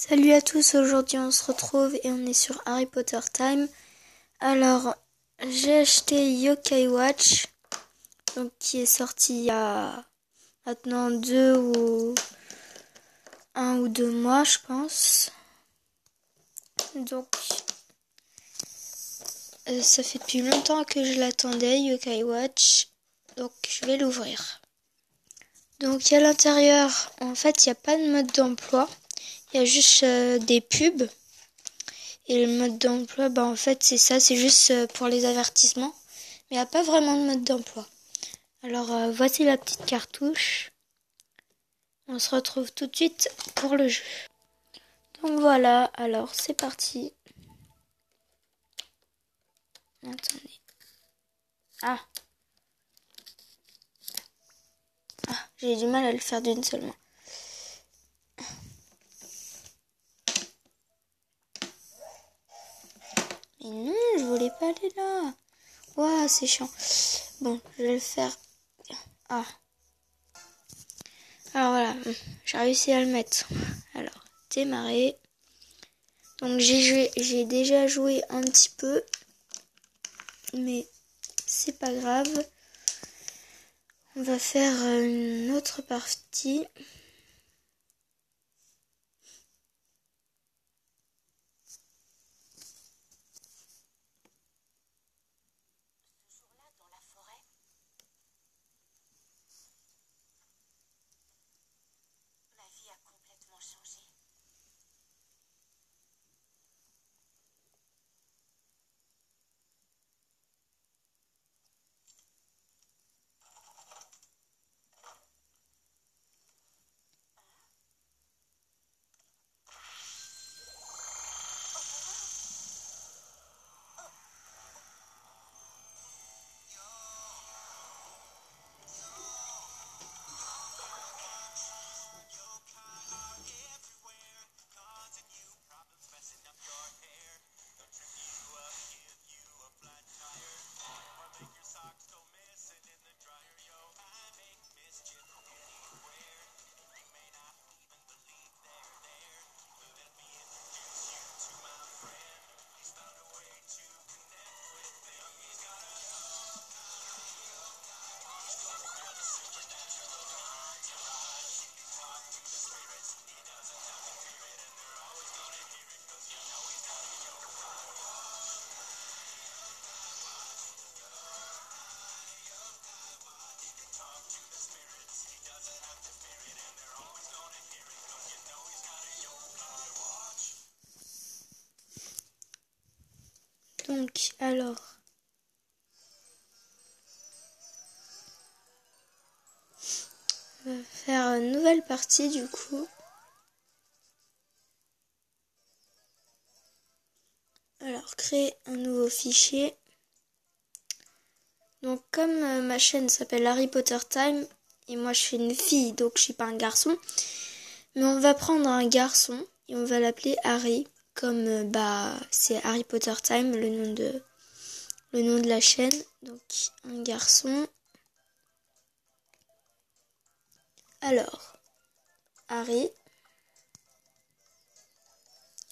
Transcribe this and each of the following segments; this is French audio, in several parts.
Salut à tous, aujourd'hui on se retrouve et on est sur Harry Potter Time. Alors, j'ai acheté Yokai Watch, donc qui est sorti il y a maintenant deux ou un ou deux mois, je pense. Donc, euh, ça fait depuis longtemps que je l'attendais, Yokai Watch. Donc, je vais l'ouvrir. Donc, à l'intérieur, en fait, il n'y a pas de mode d'emploi. Il y a juste euh, des pubs. Et le mode d'emploi, bah en fait c'est ça, c'est juste euh, pour les avertissements. Mais il n'y a pas vraiment de mode d'emploi. Alors euh, voici la petite cartouche. On se retrouve tout de suite pour le jeu. Donc voilà, alors c'est parti. Attendez. Ah. Ah, j'ai du mal à le faire d'une seule main. Mais non, je là. Waouh, c'est chiant. Bon, je vais le faire. Ah. Alors voilà, j'ai réussi à le mettre. Alors, démarrer. Donc j'ai j'ai déjà joué un petit peu, mais c'est pas grave. On va faire une autre partie. Donc, alors. On va faire une nouvelle partie du coup. Alors, créer un nouveau fichier. Donc, comme euh, ma chaîne s'appelle Harry Potter Time, et moi je suis une fille, donc je suis pas un garçon, mais on va prendre un garçon et on va l'appeler Harry comme euh, bah c'est Harry Potter Time le nom de la chaîne. Donc un garçon. Alors Harry.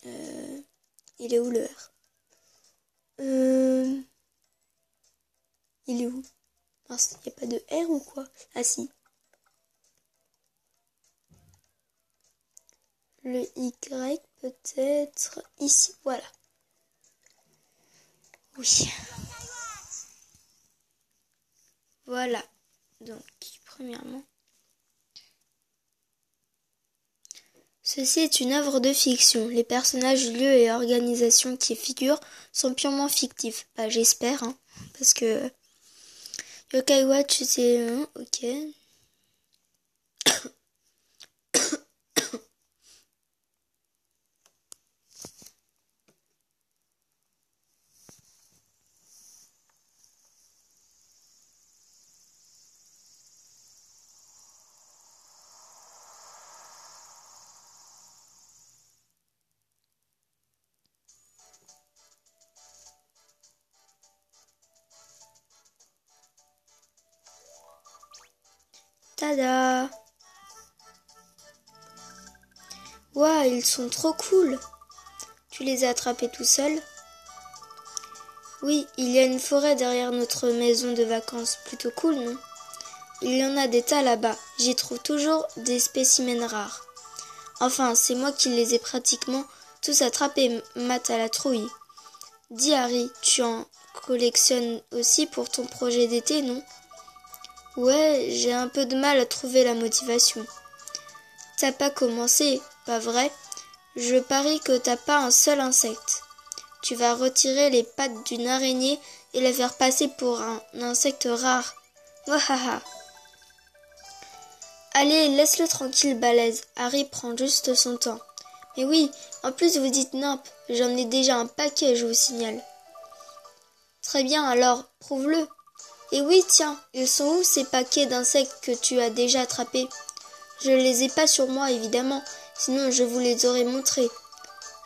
Euh, il est où le R? Euh, il est où? Il n'y a pas de R ou quoi? Ah si. Le Y peut-être ici. Voilà. Oui. Voilà. Donc, premièrement. Ceci est une œuvre de fiction. Les personnages, lieux et organisations qui figurent sont purement fictifs. Bah, j'espère, hein, parce que Yokai Watch, c'est... ok. Tada Waouh, ils sont trop cool. Tu les as attrapés tout seul Oui, il y a une forêt derrière notre maison de vacances. Plutôt cool, non? Il y en a des tas là-bas. J'y trouve toujours des spécimens rares. Enfin, c'est moi qui les ai pratiquement tous attrapés, Matt à la trouille. Dis Harry, tu en collectionnes aussi pour ton projet d'été, non? Ouais, j'ai un peu de mal à trouver la motivation. T'as pas commencé, pas vrai? Je parie que t'as pas un seul insecte. Tu vas retirer les pattes d'une araignée et les faire passer pour un insecte rare. Wahaha Allez, laisse-le tranquille, balèze. Harry prend juste son temps. Mais oui, en plus vous dites nimp. J'en ai déjà un paquet, je vous signale. Très bien, alors, prouve-le. Et oui, tiens, ils sont où ces paquets d'insectes que tu as déjà attrapés? Je ne les ai pas sur moi, évidemment, sinon je vous les aurais montrés.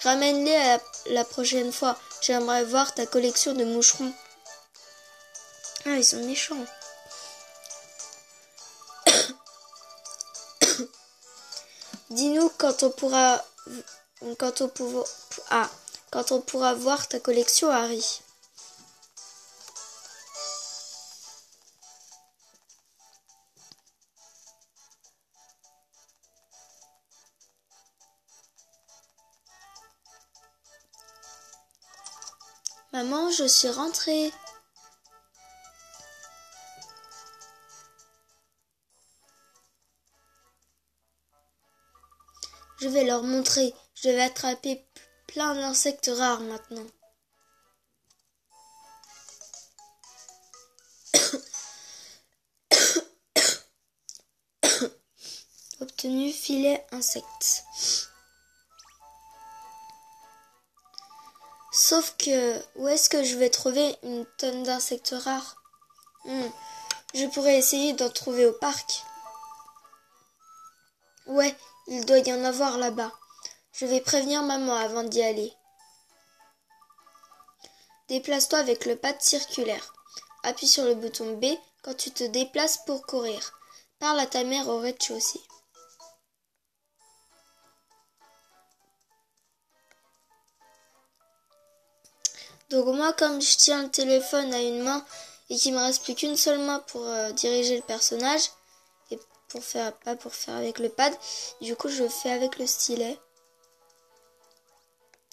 Ramène-les la prochaine fois. J'aimerais voir ta collection de moucherons. Ah, ils sont méchants. Dis-nous quand on pourra quand on pourra ah, quand on pourra voir ta collection Harry. Maman, je suis rentrée. Je vais leur montrer. Je vais attraper plein d'insectes rares maintenant. Obtenu filet insectes. Sauf que, où est-ce que je vais trouver une tonne d'insectes rares hmm, Je pourrais essayer d'en trouver au parc. Ouais, il doit y en avoir là-bas. Je vais prévenir maman avant d'y aller. Déplace-toi avec le pad circulaire. Appuie sur le bouton B quand tu te déplaces pour courir. Parle à ta mère au rez-de-chaussée. Donc moi, comme je tiens le téléphone à une main et qu'il me reste plus qu'une seule main pour euh, diriger le personnage, et pour faire pas pour faire avec le pad, du coup je fais avec le stylet.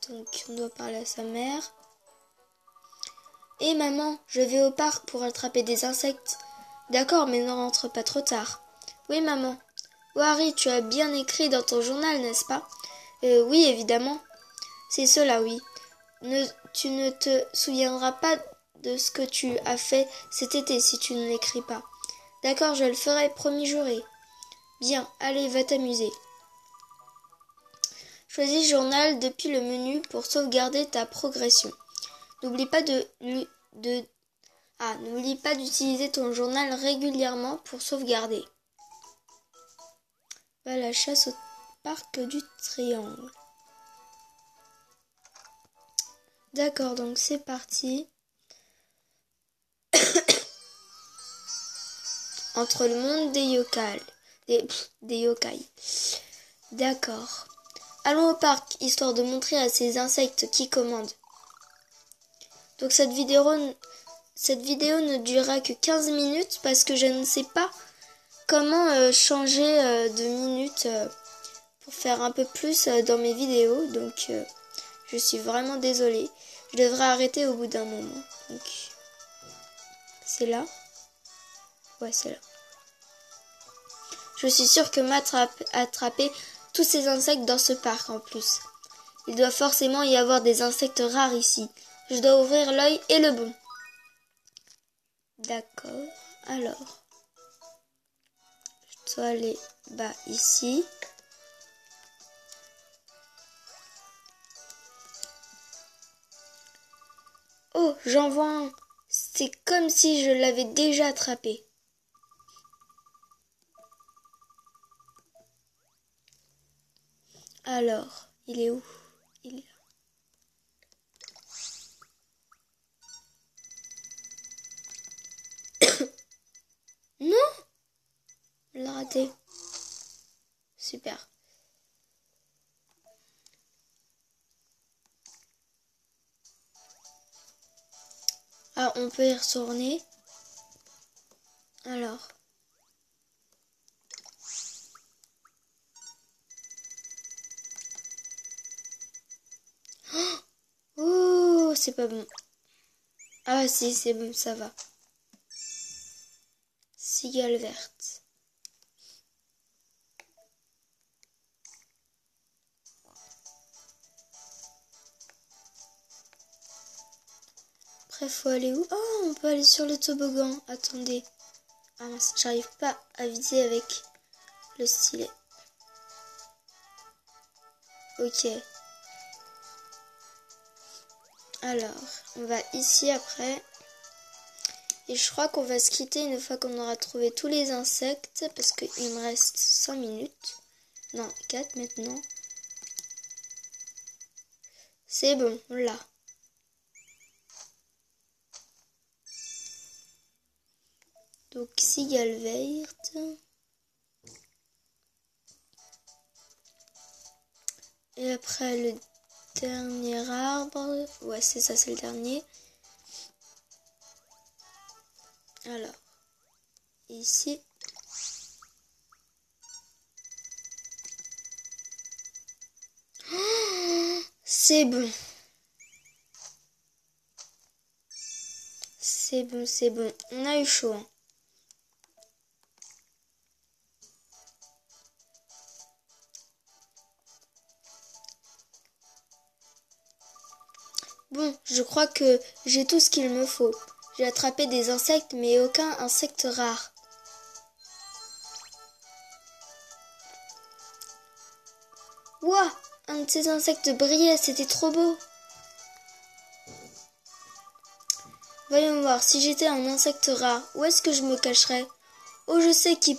Donc on doit parler à sa mère. Et maman, je vais au parc pour attraper des insectes. D'accord, mais ne rentre pas trop tard. Oui, maman. Oh, Harry, tu as bien écrit dans ton journal, n'est-ce pas? Euh, Oui, évidemment. C'est cela, oui. Ne, tu ne te souviendras pas de ce que tu as fait cet été si tu ne l'écris pas. D'accord, je le ferai, promis juré. Bien, allez, va t'amuser. Choisis journal depuis le menu pour sauvegarder ta progression. N'oublie pas ah, d'utiliser ton journal régulièrement pour sauvegarder. Va la chasse au parc du triangle. D'accord, donc c'est parti. Entre le monde des yokai. Des, yokai. D'accord. Allons au parc, histoire de montrer à ces insectes qui commandent. Donc cette vidéo, ne durera que 15 minutes parce que je ne sais pas comment euh, changer euh, de minutes euh, pour faire un peu plus dans mes vidéos. Donc je suis vraiment désolée. Je devrais arrêter au bout d'un moment. C'est là. Ouais, c'est là. Je suis sûre que m'attraper attrapé tous ces insectes dans ce parc en plus. Il doit forcément y avoir des insectes rares ici. Je dois ouvrir l'œil et le bon. D'accord. Alors. Je dois aller bas ici. J'en vois un. C'est comme si je l'avais déjà attrapé. Alors, il est où? Il est là. non? Je l'ai raté. Super. On peut y retourner. Alors. Oh, c'est pas bon. Ah si, c'est bon, ça va. Cigale verte. Faut aller où? Oh, on peut aller sur le toboggan. Attendez. Ah j'arrive pas à viser avec le stylet. Ok. Alors, on va ici après. Et je crois qu'on va se quitter une fois qu'on aura trouvé tous les insectes. Parce qu'il me reste 5 minutes. Non, 4 maintenant. C'est bon, on l'a. Donc, cigale verte. Et après, le dernier arbre. Ouais, c'est ça, c'est le dernier. Alors, ici. c'est bon. C'est bon, c'est bon. On a eu chaud. Hein. Je crois que j'ai tout ce qu'il me faut. J'ai attrapé des insectes, mais aucun insecte rare. Ouah Un de ces insectes brillait, c'était trop beau. Voyons voir, si j'étais un insecte rare, où est-ce que je me cacherais? Oh, je sais qui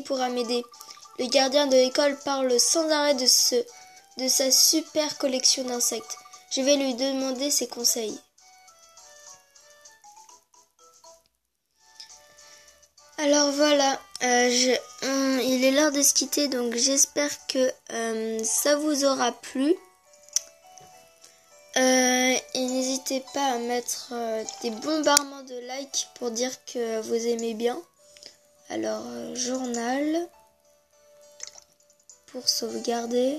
pourra m'aider. Le gardien de l'école parle sans arrêt de de sa super collection d'insectes. Je vais lui demander ses conseils. Alors voilà, euh, il est l'heure de se quitter, donc j'espère que euh, ça vous aura plu. Euh, et n'hésitez pas à mettre des bombardements de likes pour dire que vous aimez bien. Alors, journal pour sauvegarder.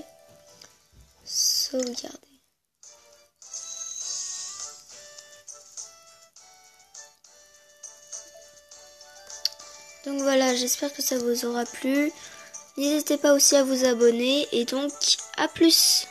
Sauvegarder. Donc voilà, j'espère que ça vous aura plu. N'hésitez pas aussi à vous abonner et donc à plus